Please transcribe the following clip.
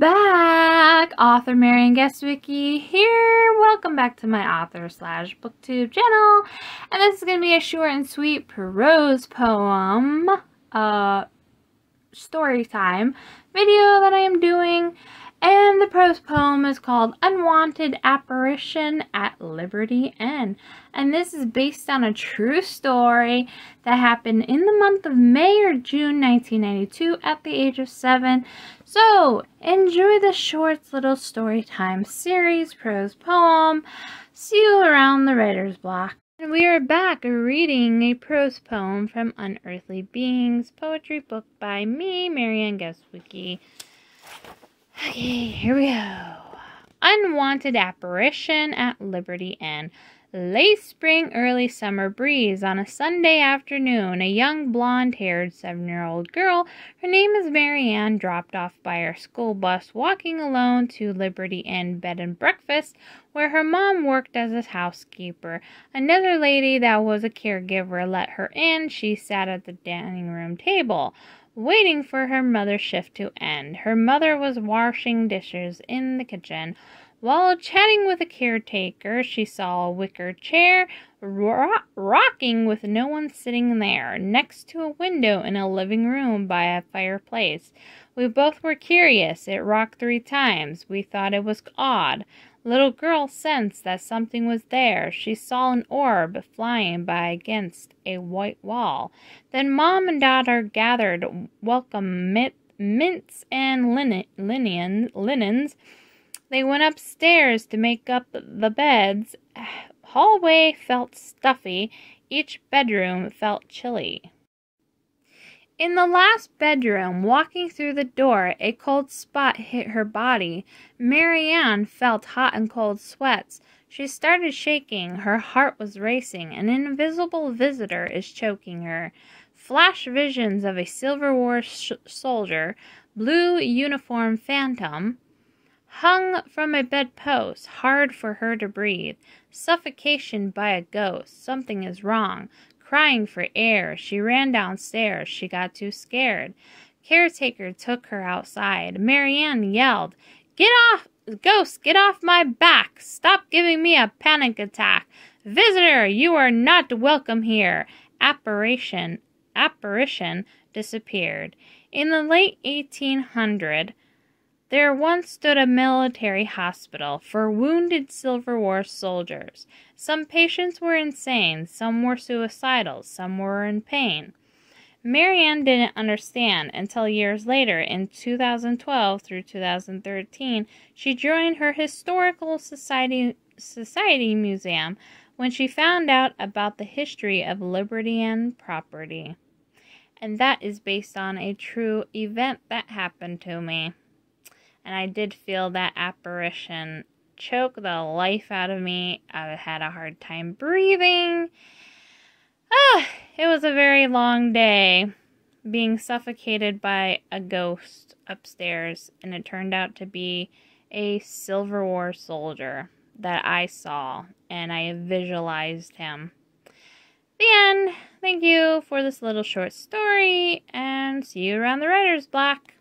Back! Author Maryann Gestwicki here. Welcome back to my author slash booktube channel. And this is going to be a short and sweet prose poem, uh, story time video that I am doing. And the prose poem is called Unwanted Apparition at Liberty Inn. And this is based on a true story that happened in the month of May or June 1992 at the age of seven. So enjoy the short little story time series prose poem. See you around the writer's block. And we are back reading a prose poem from Unearthly Beings, poetry book by me, Maryann Gestwicki. Okay, here we go. Unwanted apparition at Liberty Inn. Late spring, early summer breeze on a Sunday afternoon. A young blonde haired seven year old girl, her name is Maryann, dropped off by her school bus, walking alone to Liberty Inn Bed and Breakfast, where her mom worked as a housekeeper. Another lady that was a caregiver let her in. She sat at the dining room table waiting for her mother's shift to end. Her mother was washing dishes in the kitchen. While chatting with a caretaker, she saw a wicker chair ro- rocking with no one sitting there, next to a window in a living room by a fireplace. We both were curious. It rocked three times. We thought it was odd. Little girl sensed that something was there. She saw an orb flying by against a white wall. Then mom and daughter gathered welcome mit- mints and linen, linen, linens. They went upstairs to make up the beds. Hallway felt stuffy. Each bedroom felt chilly. In the last bedroom, walking through the door, a cold spot hit her body. Maryann felt hot and cold sweats. She started shaking. Her heart was racing. An invisible visitor is choking her. Flash visions of a Civil War sh- soldier, blue uniform phantom, hung from a bedpost, hard for her to breathe. Suffocation by a ghost. Something is wrong crying for air. She ran downstairs. She got too scared. Caretaker took her outside. Maryann yelled, Get off! Ghost, get off my back! Stop giving me a panic attack! Visitor, you are not welcome here! Apparition, apparition disappeared. In the late 1800, there once stood a military hospital for wounded Civil War soldiers. Some patients were insane, some were suicidal, some were in pain. Maryann didn't understand until years later, in 2012 through 2013, she joined her Historical Society, Society Museum when she found out about the history of Liberty and property. And that is based on a true event that happened to me and I did feel that apparition choke the life out of me. I had a hard time breathing. Ah, it was a very long day being suffocated by a ghost upstairs, and it turned out to be a Civil War soldier that I saw, and I visualized him. The end. Thank you for this little short story, and see you around the writer's block.